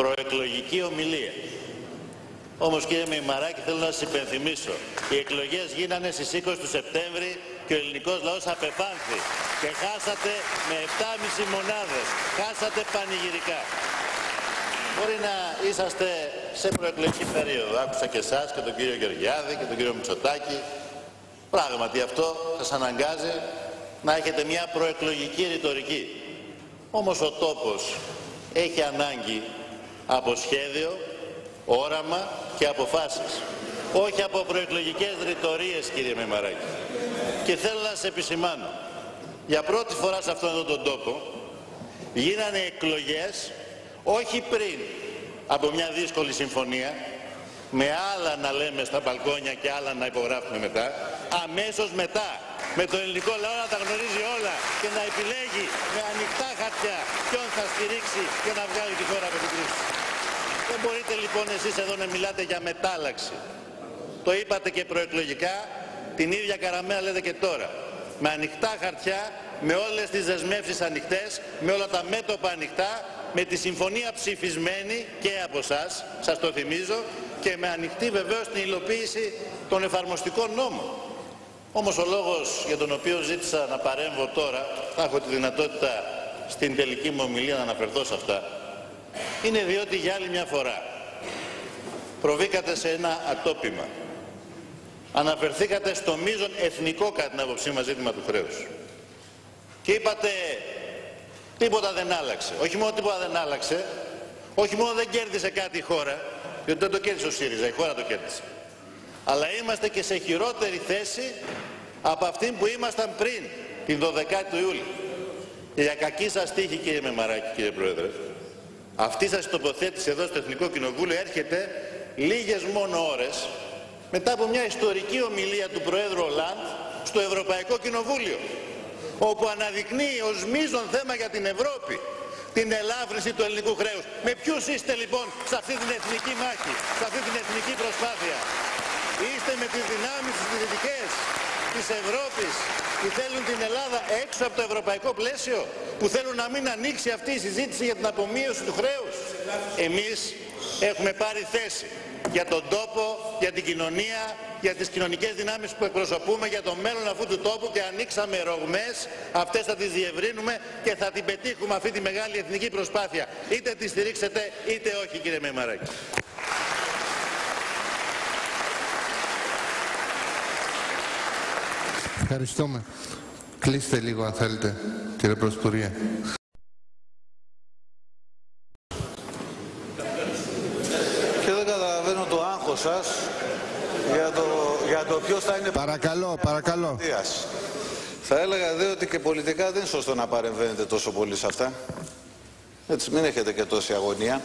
προεκλογική ομιλία. Όμως κύριε Μημαράκη θέλω να σας υπενθυμίσω, οι εκλογές γίνανε στις 20 του Σεπτέμβρη και ο ελληνικός λαός απεφάνθη και χάσατε με 7,5 μονάδες. Χάσατε πανηγυρικά. Μπορεί να είσαστε σε προεκλογική περίοδο. Άκουσα και εσάς και τον κύριο Γεωργιάδη και τον κύριο Μητσοτάκη. Πράγματι αυτό σας αναγκάζει να έχετε μια προεκλογική ρητορική. Όμως ο τόπος έχει ανάγκη από σχέδιο, όραμα και αποφάσεις. Όχι από προεκλογικές ρητορίες κύριε Μημαράκη. Και θέλω να σας επισημάνω, για πρώτη φορά σε αυτόν τον τόπο γίνανε εκλογές όχι πριν από μια δύσκολη συμφωνία με άλλα να λέμε στα μπαλκόνια και άλλα να υπογράφουμε μετά αμέσως μετά με το ελληνικό λαό να τα γνωρίζει όλα και να επιλέγει με ανοιχτά χαρτιά ποιον θα στηρίξει και να βγάλει τη χώρα από την κρίση. Δεν μπορείτε λοιπόν εσείς εδώ να μιλάτε για μετάλλαξη. Το είπατε και προεκλογικά, την ίδια καραμέα λέτε και τώρα. Με ανοιχτά χαρτιά, με όλες τις δεσμεύσεις ανοιχτές, με όλα τα μέτωπα ανοιχτά, με τη συμφωνία ψηφισμένη και από εσά, σας το θυμίζω, και με ανοιχτή βεβαίως την υλοποίηση των εφαρμοστικών νόμων. Όμως ο λόγος για τον οποίο ζήτησα να παρέμβω τώρα, θα έχω τη δυνατότητα στην τελική μου ομιλία να αναφερθώ σε αυτά, είναι διότι για άλλη μια φορά προβήκατε σε ένα ατόπιμα. Αναφερθήκατε στο μείζον εθνικό κατά την άποψή μας ζήτημα του χρέους. Και είπατε τίποτα δεν άλλαξε. Όχι μόνο τίποτα δεν άλλαξε, όχι μόνο δεν κέρδισε κάτι η χώρα, διότι δεν το κέρδισε ο ΣΥΡΙΖΑ, η χώρα το κέρδισε. Αλλά είμαστε και σε χειρότερη θέση από αυτήν που ήμασταν πριν την 12η του Ιούλη. Και για κακή σας τύχη κύριε Μεμαράκη κύριε Πρόεδρε, αυτή σας τοποθέτηση εδώ στο Εθνικό Κοινοβούλιο έρχεται λίγες μόνο ώρες μετά από μια ιστορική ομιλία του Προέδρου Ολάντ στο Ευρωπαϊκό Κοινοβούλιο όπου αναδεικνύει ως μείζον θέμα για την Ευρώπη την ελάφρυνση του ελληνικού χρέους. Με ποιους είστε λοιπόν σε αυτή την εθνική μάχη, σε αυτή την εθνική προσπάθεια; Είστε με τις δυνάμεις τις δυτικές της Ευρώπης που θέλουν την Ελλάδα έξω από το ευρωπαϊκό πλαίσιο, που θέλουν να μην ανοίξει αυτή η συζήτηση για την απομείωση του χρέους. Εμείς έχουμε πάρει θέση για τον τόπο, για την κοινωνία, για τις κοινωνικές δυνάμεις που εκπροσωπούμε, για το μέλλον αυτού του τόπου και ανοίξαμε ρογμές, αυτές θα τις διευρύνουμε και θα την πετύχουμε αυτή τη μεγάλη εθνική προσπάθεια. Είτε τη στηρίξετε είτε όχι κύριε Μεμαράκη. Ευχαριστούμε. Κλείστε λίγο αν θέλετε, κύριε Πρωθυπουργέ. Και δεν καταλαβαίνω το άγχος σας για το, για το ποιος θα είναι... Παρακαλώ, παρακαλώ. Θα έλεγα δε ότι και πολιτικά δεν είναι σωστό να παρεμβαίνετε τόσο πολύ σε αυτά. Έτσι, μην έχετε και τόση αγωνία.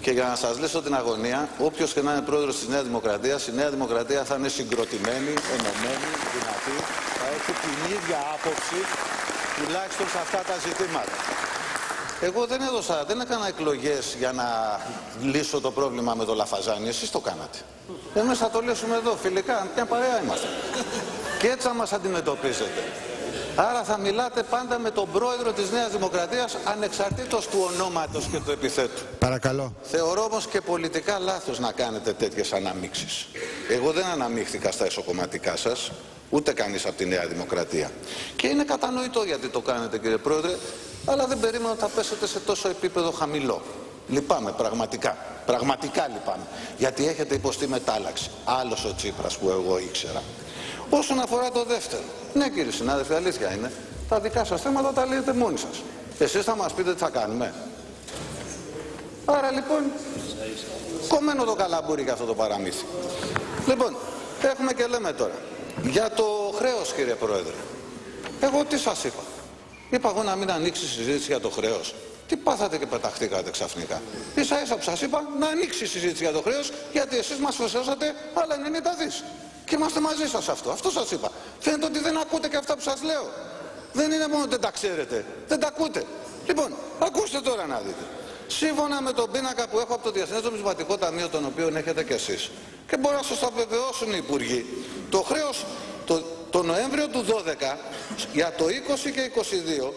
Και για να σας λύσω την αγωνία, όποιος και να είναι πρόεδρος της Νέας Δημοκρατίας, η Νέα Δημοκρατία θα είναι συγκροτημένη, ενωμένη, δυνατή, θα έχει την ίδια άποψη, τουλάχιστον σε αυτά τα ζητήματα. Εγώ δεν έδωσα, δεν έκανα εκλογές για να λύσω το πρόβλημα με το Λαφαζάνι. Εσείς το κάνατε. Εμείς θα το λύσουμε εδώ, φιλικά, μια παρέα είμαστε. Και έτσι θα μας αντιμετωπίζετε. Άρα θα μιλάτε πάντα με τον πρόεδρο της Νέας Δημοκρατίας ανεξαρτήτως του ονόματος και του επιθέτου. Παρακαλώ. Θεωρώ όμως και πολιτικά λάθος να κάνετε τέτοιες αναμίξεις. Εγώ δεν αναμίχθηκα στα εσωκομματικά σας, ούτε κανείς από τη Νέα Δημοκρατία. Και είναι κατανοητό γιατί το κάνετε κύριε Πρόεδρε, αλλά δεν περίμενα ότι θα πέσετε σε τόσο επίπεδο χαμηλό. Λυπάμαι πραγματικά. Πραγματικά λυπάμαι. Γιατί έχετε υποστεί μετάλλαξη. Άλλος ο Τσίπρας που εγώ ήξερα. Όσον αφορά το δεύτερο. Ναι κύριε συνάδελφοι, αλήθεια είναι. Τα δικά σας θέματα τα λέτε μόνοι σας. Εσείς θα μας πείτε τι θα κάνουμε. Άρα λοιπόν, κομμένο το καλαμπούρι για αυτό το παραμύθι. Λοιπόν, έχουμε και λέμε τώρα. Για το χρέος κύριε Πρόεδρε. Εγώ τι σας είπα. Είπα εγώ να μην ανοίξει η συζήτηση για το χρέος. Τι πάθατε και πεταχτήκατε ξαφνικά. Ίσα ίσα που σας είπα να ανοίξει η συζήτηση για το χρέος γιατί εσείς μας προσθέσατε άλλα 90 δις. Και είμαστε μαζί σας αυτό. Αυτό σας είπα. Φαίνεται ότι δεν ακούτε και αυτά που σας λέω. Δεν είναι μόνο ότι δεν τα ξέρετε. Δεν τα ακούτε. Λοιπόν, ακούστε τώρα να δείτε. Σύμφωνα με τον πίνακα που έχω από το Διεθνές Νομισματικό Ταμείο, τον οποίο έχετε κι εσείς, και μπορεί να σας τα βεβαιώσουν οι Υπουργοί, το χρέος το, το Νοέμβριο του 12 για το 20 και 22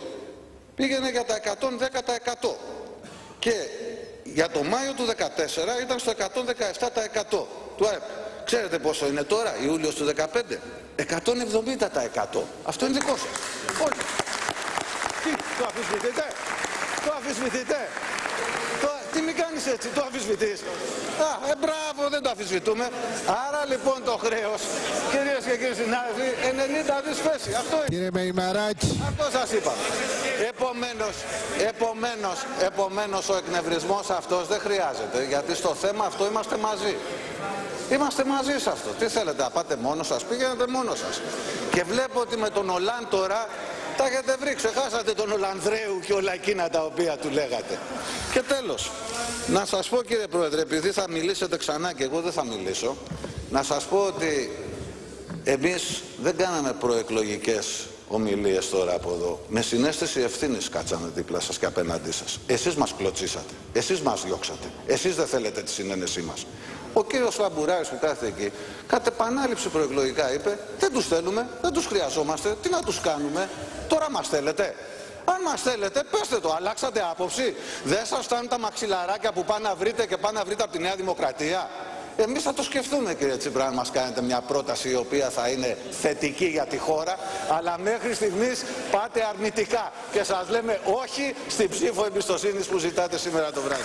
πήγαινε για τα 110%. Και για το Μάιο του 2014 ήταν στο 117% του ΑΕΠ. Ξέρετε πόσο είναι τώρα, Ιούλιος του 2015. 170%. Αυτό είναι δικό σας. Όχι. Τι, το αφισβητείτε; Το αφισβητείτε; Το, τι μην κάνεις έτσι, το αφισβητείς; Α, ε, μπράβο, δεν το αφισβητούμε. Άρα λοιπόν το χρέος, κυρίες και κύριοι συνάδελφοι, 90 δις πέσει. Αυτό είναι. Κύριε Μεϊμαράκη. Αυτό σας είπα. Επομένως, επομένως, επομένως ο εκνευρισμός αυτός δεν χρειάζεται, γιατί στο θέμα αυτό είμαστε μαζί. Είμαστε μαζί σε αυτό. Τι θέλετε, να πάτε μόνος σας, πήγαινετε μόνος σας. Και βλέπω ότι με τον Ολάν τώρα τα έχετε βρει, ξεχάσατε τον Ολανδρέου και όλα εκείνα τα οποία του λέγατε. Και τέλος, να σας πω κύριε Πρόεδρε, επειδή θα μιλήσετε ξανά και εγώ δεν θα μιλήσω, να σας πω ότι εμείς δεν κάναμε προεκλογικές ομιλίες τώρα από εδώ. Με συνέστηση ευθύνης κάτσαμε δίπλα σας και απέναντί σας. Εσείς μας κλωτσίσατε. Εσείς μας διώξατε. Εσείς δεν θέλετε τη συνένεσή μας. Ο κύριος Λαμπουράρης που κάθεται εκεί, κατ' επανάληψη προεκλογικά είπε, δεν τους θέλουμε, δεν τους χρειαζόμαστε, τι να τους κάνουμε, τώρα μας θέλετε. Αν μας θέλετε, πέστε το, αλλάξατε άποψη. Δεν σας φτάνουν τα μαξιλαράκια που πάνε να βρείτε και πάνε να βρείτε από τη Νέα Δημοκρατία. Εμείς θα το σκεφτούμε κύριε Τσίπρα αν μας κάνετε μια πρόταση η οποία θα είναι θετική για τη χώρα αλλά μέχρι στιγμής πάτε αρνητικά και σας λέμε όχι στην ψήφο εμπιστοσύνης που ζητάτε σήμερα το βράδυ.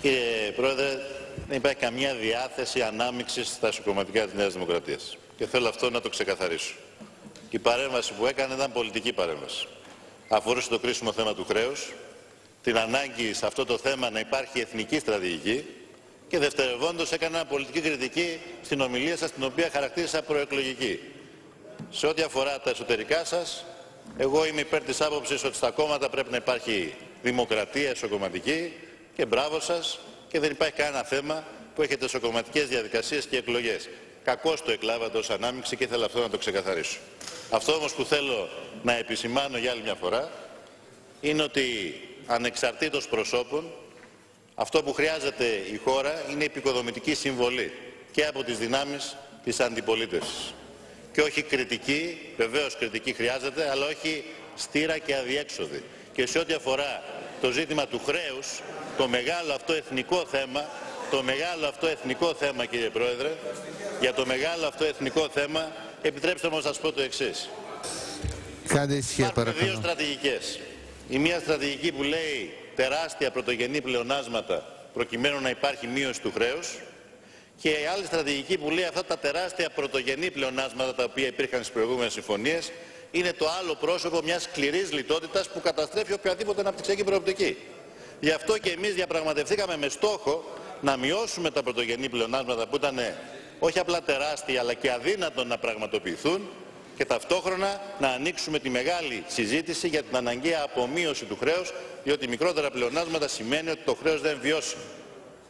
Κύριε Πρόεδρε, δεν υπάρχει καμία διάθεση ανάμειξης στα εσωκομματικά της Νέας Δημοκρατίας. Και θέλω αυτό να το ξεκαθαρίσω. Και η παρέμβαση που έκανε ήταν πολιτική παρέμβαση. Αφορούσε το κρίσιμο θέμα του χρέους, την ανάγκη σε αυτό το θέμα να υπάρχει εθνική στρατηγική και δευτερευόντως έκανα πολιτική κριτική στην ομιλία σας, την οποία χαρακτήρισα προεκλογική. Σε ό,τι αφορά τα εσωτερικά σας, εγώ είμαι υπέρ της άποψης ότι στα κόμματα πρέπει να υπάρχει δημοκρατία εσωκομματική και μπράβο σας και δεν υπάρχει κανένα θέμα που έχετε εσωκομματικές διαδικασίες και εκλογές. Κακώς το εκλάβατε ως ανάμειξη και ήθελα αυτό να το ξεκαθαρίσω. Αυτό όμως που θέλω να επισημάνω για άλλη μια φορά είναι ότι ανεξαρτήτως προσώπων αυτό που χρειάζεται η χώρα είναι επικοδομητική συμβολή και από τις δυνάμεις της αντιπολίτευσης. Και όχι κριτική, βεβαίως κριτική χρειάζεται, αλλά όχι στήρα και αδιέξοδη. Και σε ό,τι αφορά το ζήτημα του χρέους, το μεγάλο αυτό εθνικό θέμα, το μεγάλο αυτό εθνικό θέμα κύριε Πρόεδρε, για το μεγάλο αυτό εθνικό θέμα, επιτρέψτε μου να σας πω το εξής. Κάντε ησυχία Υπάρχουν δύο παρακαλώ. στρατηγικές. Η μία στρατηγική που λέει τεράστια πρωτογενή πλεονάσματα προκειμένου να υπάρχει μείωση του χρέους και η άλλη στρατηγική που λέει αυτά τα τεράστια πρωτογενή πλεονάσματα τα οποία υπήρχαν στις προηγούμενες συμφωνίες είναι το άλλο πρόσωπο μιας σκληρής λιτότητας που καταστρέφει οποιαδήποτε αναπτυξιακή προοπτική. Γι' αυτό και εμείς διαπραγματευθήκαμε με στόχο να μειώσουμε τα πρωτογενή πλεονάσματα που ήταν όχι απλά τεράστια αλλά και αδύνατο να πραγματοποιηθούν και ταυτόχρονα να ανοίξουμε τη μεγάλη συζήτηση για την αναγκαία απομείωση του χρέους διότι μικρότερα πλεονάσματα σημαίνει ότι το χρέος δεν βιώσει.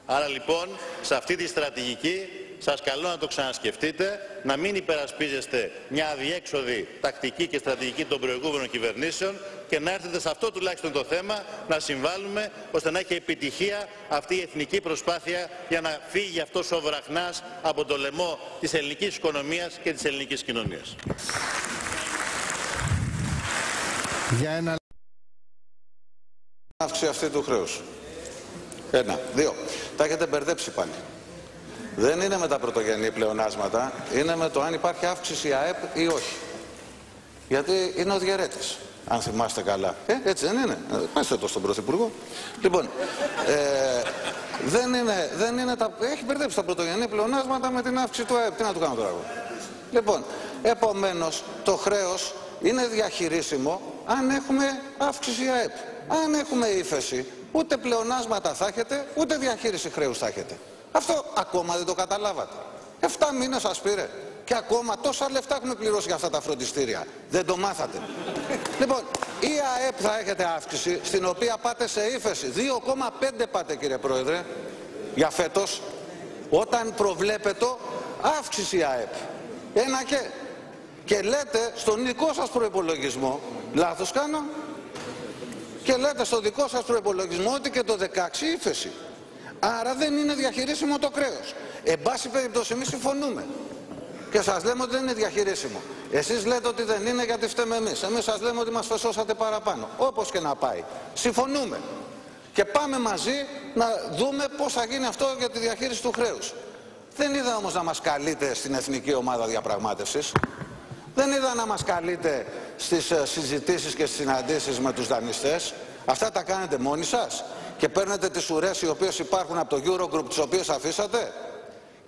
Άρα λοιπόν σε αυτή τη στρατηγική σας καλώ να το ξανασκεφτείτε, να μην υπερασπίζεστε μια αδιέξοδη τακτική και στρατηγική των προηγούμενων κυβερνήσεων και να έρθετε σε αυτό τουλάχιστον το θέμα να συμβάλλουμε ώστε να έχει επιτυχία αυτή η εθνική προσπάθεια για να φύγει αυτός ο βραχνάς από το λαιμό της ελληνικής οικονομίας και της ελληνικής κοινωνίας. Για ένα αύξηση αυτή του χρέους. Ένα. Δύο. Τα έχετε μπερδέψει πάλι. Δεν είναι με τα πρωτογενή πλεονάσματα, είναι με το αν υπάρχει αύξηση ΑΕΠ ή όχι. Γιατί είναι ο διαιρέτης, αν θυμάστε καλά. Ε, έτσι δεν είναι. Ε, Πάστε το στον Πρωθυπουργό. Λοιπόν, ε, δεν είναι, δεν είναι τα, έχει μπερδέψει τα πρωτογενή πλεονάσματα με την αύξηση του ΑΕΠ. Τι να του κάνω τώρα εγώ; Λοιπόν, επομένως το χρέος είναι διαχειρίσιμο αν έχουμε αύξηση ΑΕΠ. Αν έχουμε ύφεση, ούτε πλεονάσματα θα έχετε, ούτε διαχείριση χρέους θα έχετε. Αυτό ακόμα δεν το καταλάβατε. Εφτά μήνες σας πήρε. Και ακόμα τόσα λεφτά έχουμε πληρώσει για αυτά τα φροντιστήρια. Δεν το μάθατε. λοιπόν, η ΑΕΠ θα έχετε αύξηση, στην οποία πάτε σε ύφεση. 2,5 πάτε κύριε Πρόεδρε, για φέτος, όταν προβλέπετε αύξηση ΑΕΠ. Ένα και. Και λέτε στον δικό σας προϋπολογισμό, λάθος κάνω, και λέτε στο δικό σας προϋπολογισμό ότι και το 16 ύφεση. Άρα δεν είναι διαχειρίσιμο το κρέος. Εν πάση περιπτώσει εμείς συμφωνούμε. Και σας λέμε ότι δεν είναι διαχειρίσιμο. Εσείς λέτε ότι δεν είναι γιατί φταίμε εμείς. Εμείς σας λέμε ότι μας φεσώσατε παραπάνω. Όπως και να πάει. Συμφωνούμε. Και πάμε μαζί να δούμε πώς θα γίνει αυτό για τη διαχείριση του χρέους. Δεν είδα όμως να μας καλείτε στην Εθνική Ομάδα Διαπραγμάτευσης. Δεν είδα να μας καλείτε στις ε, συζητήσεις και στις συναντήσεις με τους δανειστές. Αυτά τα κάνετε μόνοι σας και παίρνετε τις ουρές οι οποίες υπάρχουν από το Eurogroup τις οποίες αφήσατε;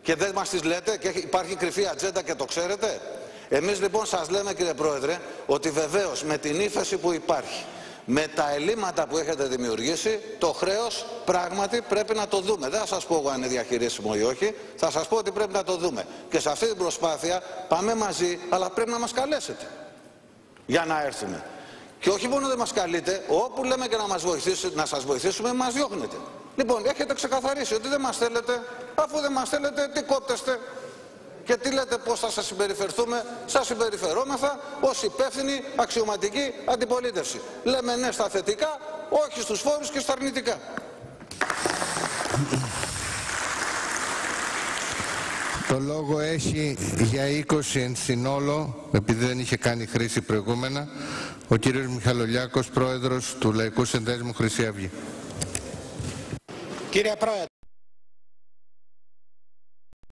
Και δεν μας τις λέτε; Και υπάρχει κρυφή ατζέντα και το ξέρετε; Εμείς λοιπόν σας λέμε κύριε Πρόεδρε ότι βεβαίως με την ύφεση που υπάρχει με τα ελλείμματα που έχετε δημιουργήσει, το χρέος πράγματι πρέπει να το δούμε. Δεν θα σας πω εγώ αν είναι διαχειρίσιμο ή όχι, θα σας πω ότι πρέπει να το δούμε. Και σε αυτή την προσπάθεια πάμε μαζί, αλλά πρέπει να μας καλέσετε για να έρθουμε. Και όχι μόνο δεν μας καλείτε, όπου λέμε και να, μας βοηθήσει, να σας βοηθήσουμε, μας διώχνετε. Λοιπόν, έχετε ξεκαθαρίσει ότι δεν μας θέλετε, αφού δεν μας θέλετε, τι κόπτεστε. Και τι λέτε πώς θα σας συμπεριφερθούμε, σας συμπεριφερόμεθα ως υπεύθυνη αξιωματική αντιπολίτευση. Λέμε ναι στα θετικά, όχι στους φόρους και στα αρνητικά. Το λόγο έχει για 20 εν συνόλο, επειδή δεν είχε κάνει χρήση προηγούμενα, ο κύριος Μιχαλολιάκος, πρόεδρος του Λαϊκού Συνδέσμου Χρυσή Αυγή. Κύριε Πρόεδρε,